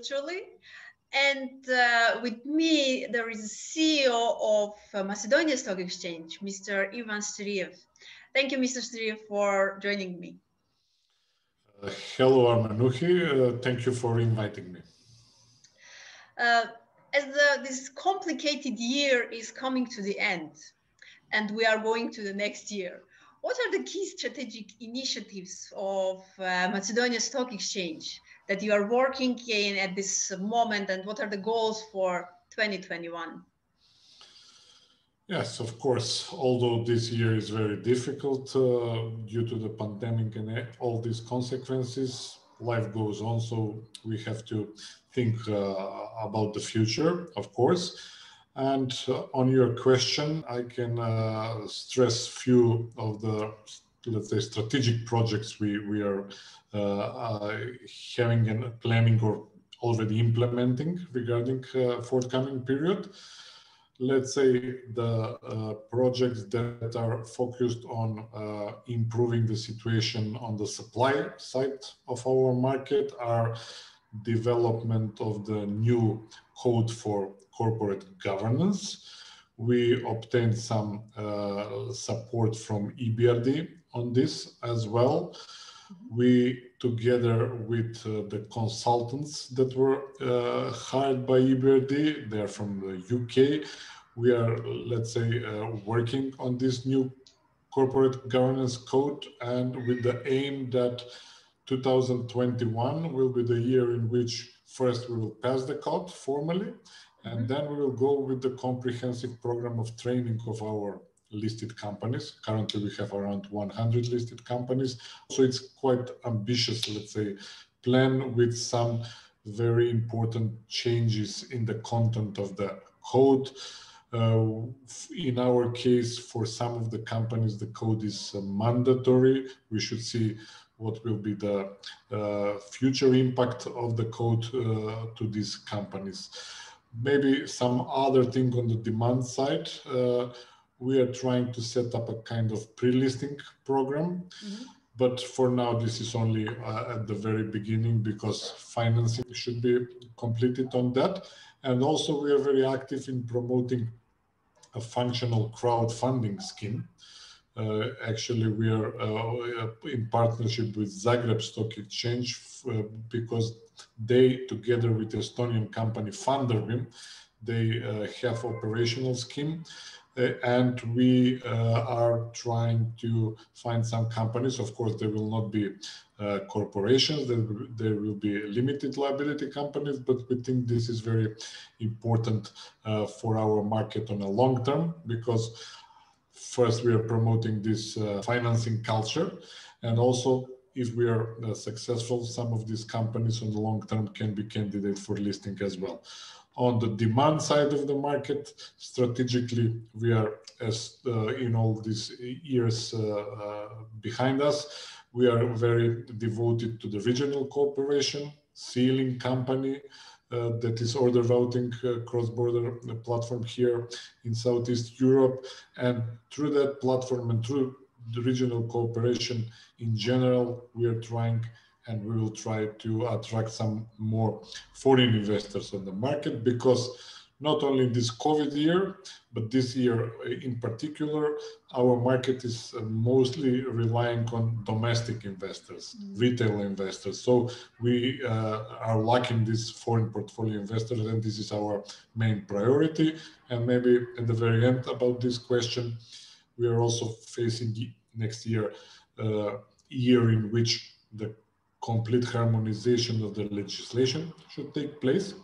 Virtually. And uh, with me, there is a CEO of uh, Macedonia Stock Exchange, Mr. Ivan Steriev. Thank you, Mr. Steriev, for joining me. Uh, hello, Armanuhi. Uh, thank you for inviting me. Uh, as the, this complicated year is coming to the end, and we are going to the next year, what are the key strategic initiatives of uh, Macedonia Stock Exchange that you are working in at this moment and what are the goals for 2021? Yes, of course. Although this year is very difficult uh, due to the pandemic and all these consequences, life goes on. So we have to think uh, about the future, of course. And uh, on your question, I can uh, stress few of the let's say strategic projects we we are uh, uh, having and planning or already implementing regarding uh, forthcoming period let's say the uh, projects that are focused on uh, improving the situation on the supply side of our market are development of the new code for corporate governance. We obtained some uh, support from EBRD on this as well. We, together with uh, the consultants that were uh, hired by EBRD, they're from the UK, we are, let's say, uh, working on this new corporate governance code and with the aim that 2021 will be the year in which first we will pass the code formally and mm-hmm. then we will go with the comprehensive program of training of our listed companies. Currently, we have around 100 listed companies. So it's quite ambitious, let's say, plan with some very important changes in the content of the code. Uh, in our case, for some of the companies, the code is uh, mandatory. We should see what will be the uh, future impact of the code uh, to these companies. Maybe some other thing on the demand side uh, we are trying to set up a kind of pre-listing program. Mm-hmm. But for now, this is only uh, at the very beginning because financing should be completed on that. And also, we are very active in promoting a functional crowdfunding scheme. Uh, actually, we are uh, in partnership with Zagreb Stock Exchange uh, because they, together with Estonian company Funderbeam, they uh, have operational scheme and we uh, are trying to find some companies. Of course, there will not be uh, corporations, there, there will be limited liability companies, but we think this is very important uh, for our market on a long term because first we are promoting this uh, financing culture. And also if we are uh, successful, some of these companies on the long term can be candidate for listing as well on the demand side of the market. Strategically, we are, as uh, in all these years uh, uh, behind us, we are very devoted to the regional cooperation, SEE Link company, uh, that is order routing uh, cross-border platform here in Southeast Europe. And through that platform and through the regional cooperation in general, we are trying and we will try to attract some more foreign investors on the market because not only this COVID year, but this year in particular, our market is mostly relying on domestic investors, mm. retail investors. So we uh, are lacking these foreign portfolio investors, and this is our main priority. And maybe at the very end about this question, we are also facing next year uh, year in which the complete harmonization of the legislation should take place.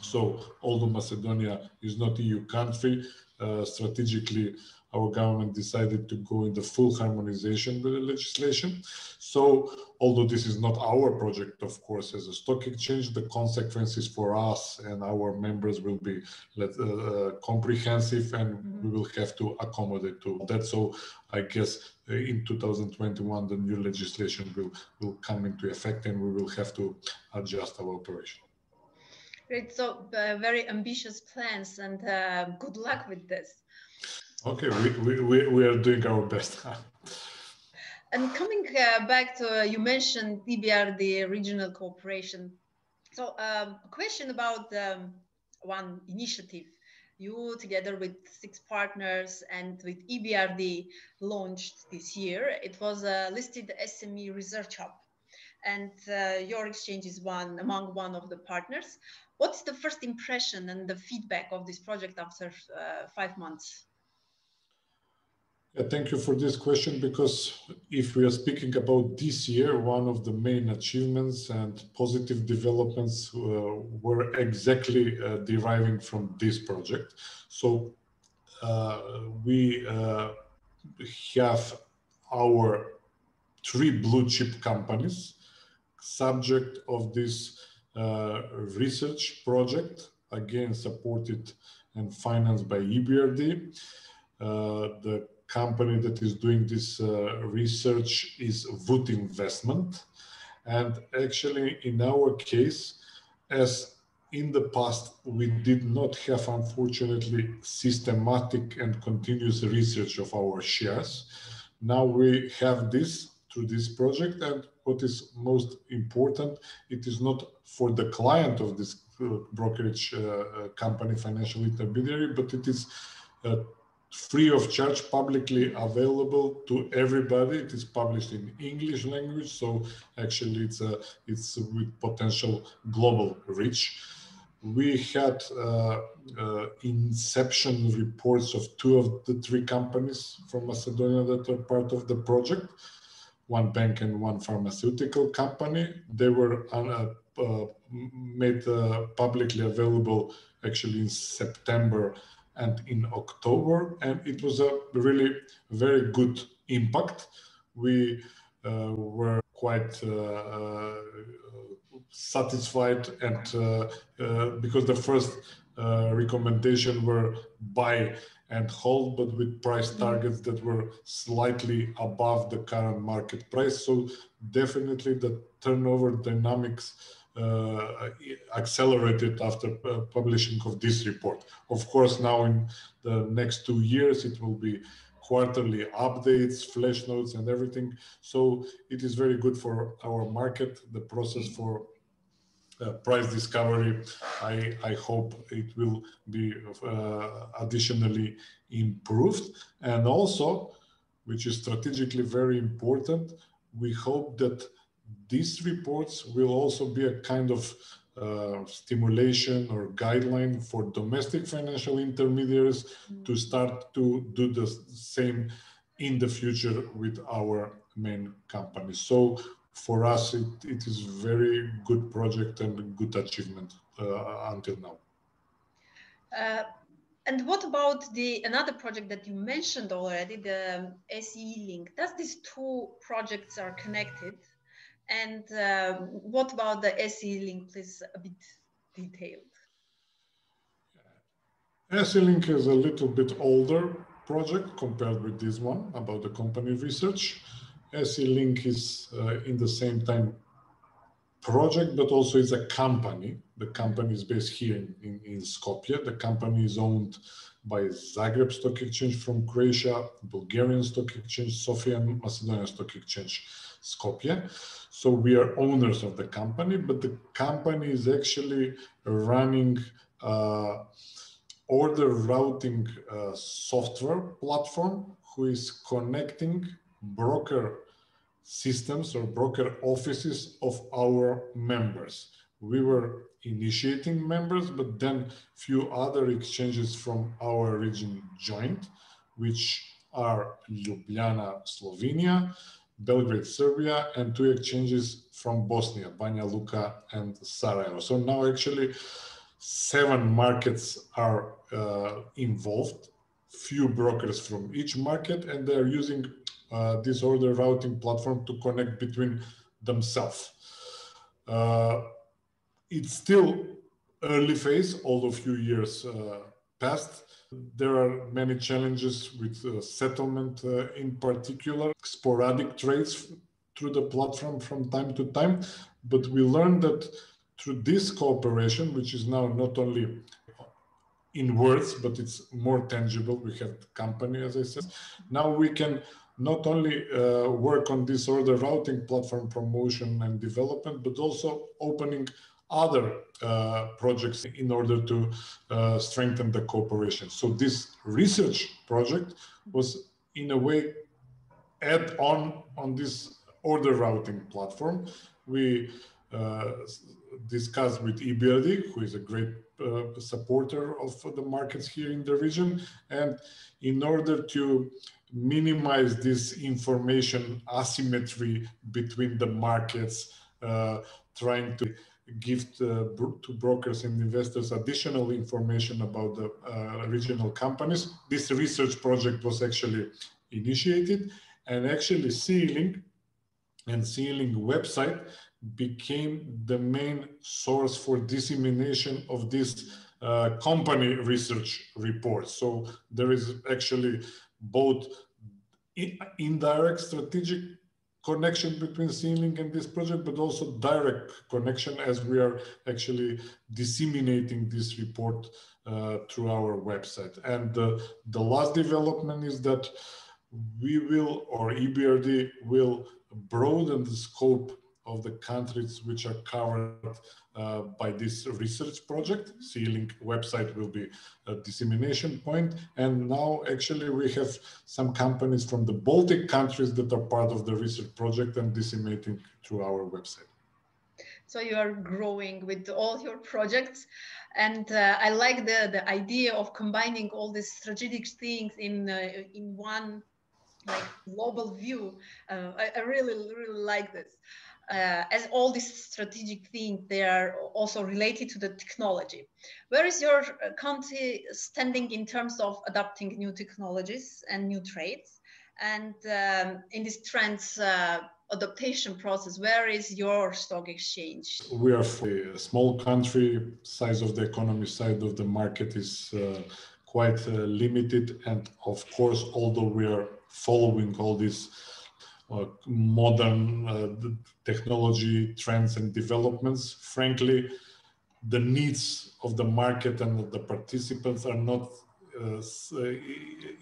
So although Macedonia is not EU country, uh, strategically our government decided to go in the full harmonization with the legislation. So although this is not our project, of course, as a stock exchange, the consequences for us and our members will be let, uh, uh, comprehensive and mm-hmm. we will have to accommodate to that. So I guess uh, in 2021, the new legislation will, will come into effect and we will have to adjust our operation. Great. So uh, very ambitious plans and uh, good luck with this. Okay, we, we, we are doing our best. and coming uh, back to, uh, you mentioned EBRD regional cooperation So um, a question about um, one initiative you together with six partners and with EBRD launched this year. It was a listed SME research hub and uh, your exchange is one among one of the partners. What's the first impression and the feedback of this project after uh, five months? Thank you for this question because if we are speaking about this year, one of the main achievements and positive developments uh, were exactly uh, deriving from this project. So uh, we uh, have our three blue chip companies subject of this uh, research project, again supported and financed by EBRD. Uh, the company that is doing this uh, research is Wood Investment. And actually, in our case, as in the past, we did not have, unfortunately, systematic and continuous research of our shares. Now we have this through this project. And what is most important, it is not for the client of this uh, brokerage uh, uh company, financial intermediary, but it is free of charge, publicly available to everybody. It is published in English language, so actually it's a it's with potential global reach. We had uh, uh, inception reports of two of the three companies from Macedonia that are part of the project, one bank and one pharmaceutical company. They were uh, uh made uh, publicly available actually in September and in October, and it was a really very good impact. We uh, were quite uh, uh satisfied, and because the first recommendation were buy and hold, but with price mm-hmm. targets that were slightly above the current market price. So definitely the turnover dynamics uh, accelerated after uh, publishing of this report. Of course, now in the next two years, it will be quarterly updates, flash notes, and everything. So it is very good for our market. The process for price discovery, I, I hope it will be uh, additionally improved. And also, which is strategically very important, we hope that these reports will also be a kind of uh, stimulation or guideline for domestic financial intermediaries mm-hmm. to start to do the same in the future with our main companies. So for us, it, it is very good project and good achievement uh, until now. Uh, and what about the another project that you mentioned already, the SEE Link? Does these two projects are connected? And uh, what about the SEE Link, please, a bit detailed? SEE Link is a little bit older project compared with this one about the company research. SEE Link is uh, in the same time project, but also it's a company. The company is based here in, in, in Skopje. The company is owned by Zagreb Stock Exchange from Croatia, Bulgarian Stock Exchange, Sofia, and Macedonia Stock Exchange, Skopje. So we are owners of the company, but the company is actually running uh, order routing uh, software platform who is connecting broker systems or broker offices of our members. We were initiating members, but then few other exchanges from our region joined, which are Ljubljana, Slovenia, Belgrade, Serbia, and two exchanges from Bosnia, Banja Luka and Sarajevo. So now actually seven markets are uh, involved, few brokers from each market, and they're using this order routing platform to connect between themselves. Uh, it's still early phase, although a few years uh, passed. There are many challenges with uh, settlement uh, in particular, sporadic trades through the platform from time to time. But we learned that through this cooperation, which is now not only in words, but it's more tangible. We have company, as I said. Now we can not only uh, work on this order routing platform promotion and development, but also opening other uh, projects in order to uh, strengthen the cooperation. So this research project was in a way add on on this order routing platform. We uh, discussed with EBRD, who is a great uh, supporter of the markets here in the region. And in order to minimize this information asymmetry between the markets, uh, trying to give to, to, brokers and investors additional information about the uh, regional companies. This research project was actually initiated and actually SEE Link and SEE Link website became the main source for dissemination of this uh, company research reports. So there is actually both indirect strategic connection between SEE Link and this project, but also direct connection as we are actually disseminating this report uh, through our website. And uh, the last development is that we will, or EBRD will broaden the scope of the countries which are covered uh, by this research project. SEE Link website will be a dissemination point. And now actually we have some companies from the Baltic countries that are part of the research project and disseminating through our website. So you are growing with all your projects. And uh, I like the, the idea of combining all these strategic things in, uh, in one like global view. Uh, I, I, really, really like this. Uh, as all these strategic things, they are also related to the technology. Where is your uh, country standing in terms of adopting new technologies and new trades? And um, in this trends uh, adaptation process, where is your stock exchange? We are a small country, size of the economy, side of the market is uh, quite uh, limited. And of course, although we are following all these modern uh, technology trends and developments. Frankly, the needs of the market and the participants are not uh,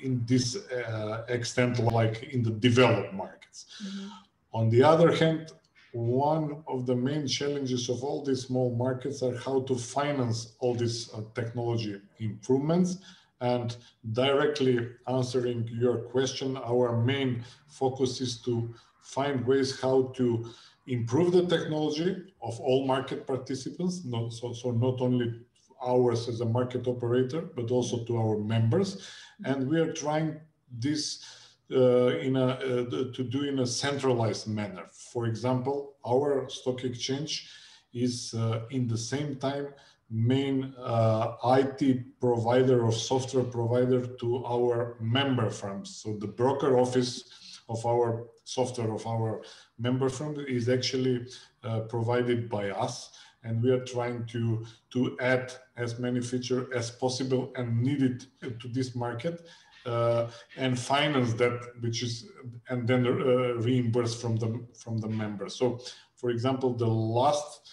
in this uh, extent like in the developed markets. Mm-hmm. On the other hand, one of the main challenges of all these small markets are how to finance all these uh, technology improvements and directly answering your question, our main focus is to find ways how to improve the technology of all market participants, so, so not only ours as a market operator, but also to our members. And we are trying this uh, in a, uh, to do in a centralized manner. For example, our stock exchange is uh, in the same time main uh, IT provider or software provider to our member firms. So the broker office of our software of our member firm is actually uh, provided by us and we are trying to to add as many features as possible and needed to this market uh, and finance that which is and then uh, reimburse from the from the members so for example the last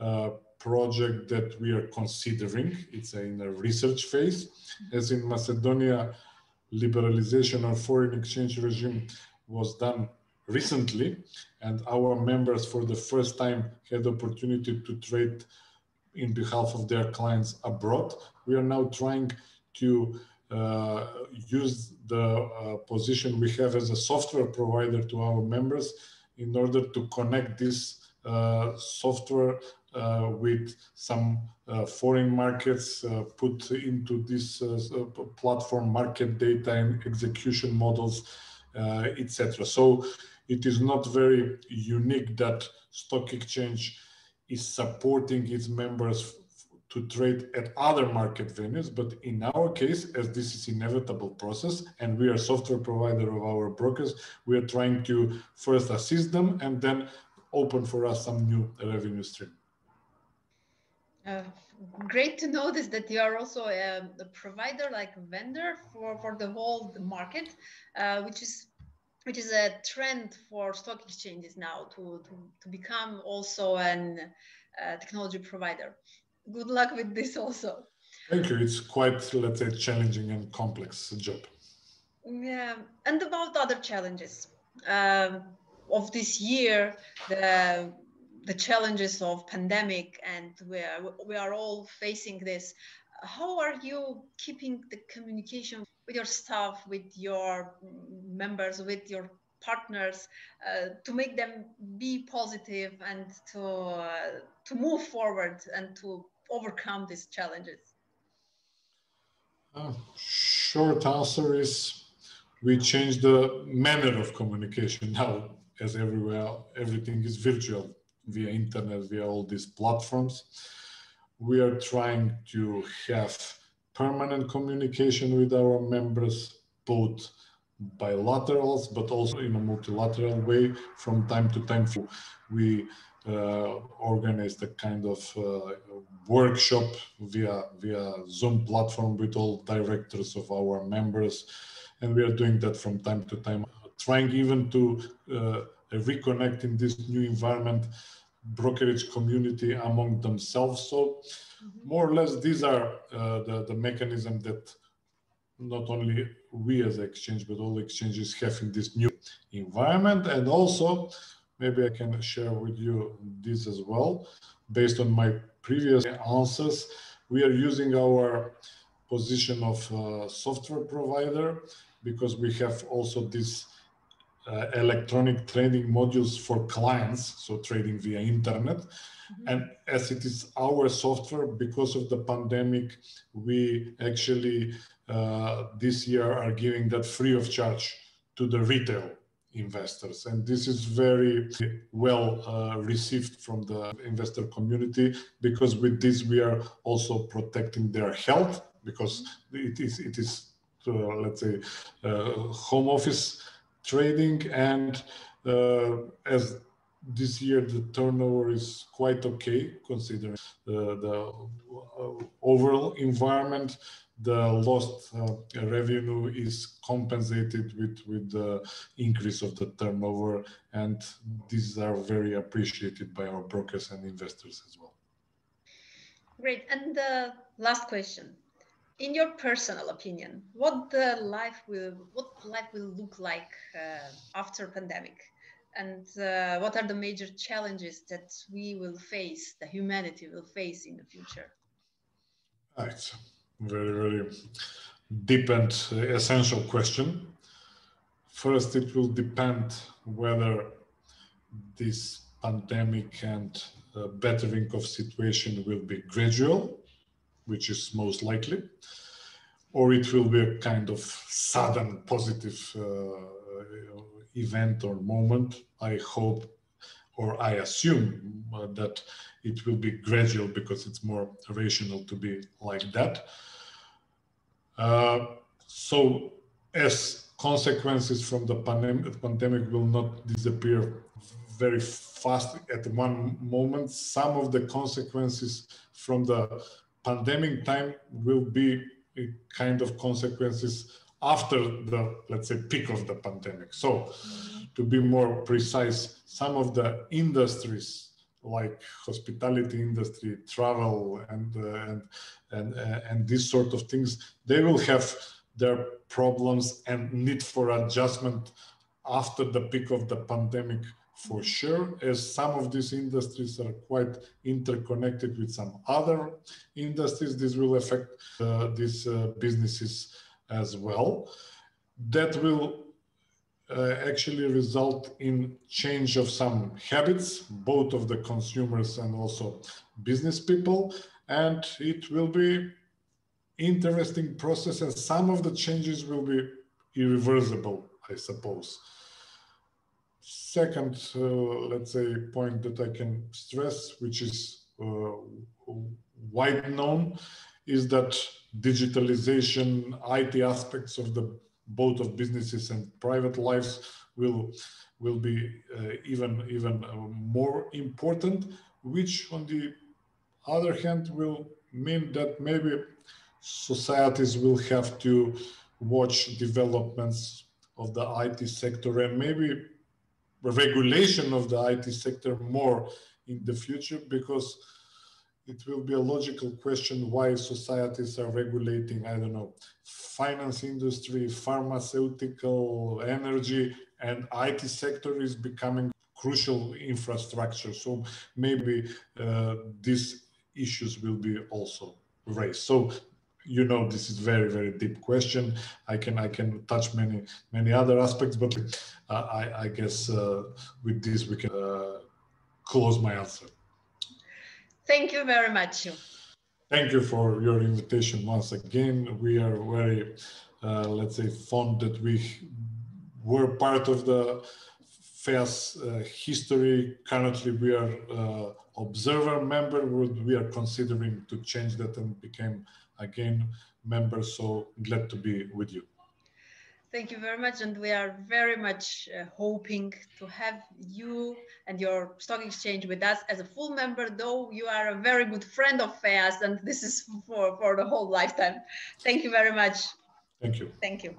uh, project that we are considering. It's in a research phase. As in Macedonia, liberalization of foreign exchange regime was done recently, and our members for the first time had the opportunity to trade in behalf of their clients abroad. We are now trying to uh, use the uh, position we have as a software provider to our members in order to connect this uh, software with some uh, foreign markets uh, put into this platform market data and execution models, etc. So it is not very unique that stock exchange is supporting its members to trade at other market venues but in our case as this is inevitable process and we are software provider of our brokers we are trying to first assist them and then open for us some new revenue stream uh, great to notice that you are also a, a, provider, like a vendor for, for the whole market, uh, which is which is a trend for stock exchanges now to, to, to become also an uh, technology provider. Good luck with this also. Thank you. It's quite, let's say, challenging and complex job. Yeah, and about other challenges um, of this year, the the challenges of pandemic and we are, we are all facing this how are you keeping the communication with your staff with your members with your partners uh, to make them be positive and to uh, to move forward and to overcome these challenges? Uh, short answer is we changed the manner of communication now. As everywhere everything is virtual via internet via all these platforms. We are trying to have permanent communication with our members both bilaterals but also in a multilateral way from time to time. We uh, organized a kind of uh, workshop via via zoom platform with all directors of our members and we are doing that from time to time. Trying even to uh, reconnect in this new environment brokerage community among themselves. So mm-hmm. more or less these are uh, the the mechanism that not only we as exchange but all exchanges have in this new environment. And also maybe i can share with you this as well. Based on my previous answers we are using our position of uh, software provider because we have also this uh, electronic trading modules for clients, so trading via internet. Mm-hmm. And as it is our software, because of the pandemic, we actually uh, this year are giving that free of charge to the retail investors. And this is very well uh, received from the investor community because with this we are also protecting their health because it is it is uh, let's say uh, home office trading and uh, as this year the turnover is quite okay considering the, uh, overall environment the lost uh, revenue is compensated with with the increase of the turnover and these are very appreciated by our brokers and investors as well. Great. And the last question in your personal opinion, what the life will what life will look like uh, after pandemic, and uh, what are the major challenges that we will face, the humanity will face in the future? It's a very very deep and essential question. First, it will depend whether this pandemic and uh, bettering of situation will be gradual which is most likely, or it will be a kind of sudden positive uh, event or moment. I hope or I assume uh, that it will be gradual because it's more rational to be like that. Uh, so, as consequences from the pandemic, the pandemic will not disappear very fast at one moment. Some of the consequences from the pandemic time will be kind of consequences after the let's say peak of the pandemic. So to be more precise some of the industries like hospitality industry travel and uh, and and uh, and these sort of things they will have their problems and need for adjustment after the peak of the pandemic for sure, as some of these industries are quite interconnected with some other industries, this will affect uh, these uh, businesses as well. That will uh, actually result in change of some habits, both of the consumers and also business people, and it will be interesting process and some of the changes will be irreversible, I suppose. Second, uh, let's say, point that I can stress, which is uh, wide known, is that digitalization, IT aspects of the both of businesses and private lives will will be uh, even even uh, more important. Which, on the other hand, will mean that maybe societies will have to watch developments of the IT sector and maybe regulation of the IT sector more in the future because it will be a logical question why societies are regulating, I don't know, finance industry, pharmaceutical, energy, and IT sector is becoming crucial infrastructure. So maybe uh, these issues will be also raised. So you know this is very very deep question. I can I can touch many many other aspects, but uh, I I guess uh, with this we can uh, close my answer. Thank you very much. Thank you for your invitation once again. We are very, uh, let's say, fond that we were part of the FEAS uh, history. Currently, we are uh, observer member. We are considering to change that and became again members. So glad to be with you. Thank you very much. And we are very much uh, hoping to have you and your stock exchange with us as a full member, though you are a very good friend of FEAS and this is for, for the whole lifetime. Thank you very much. Thank you. Thank you.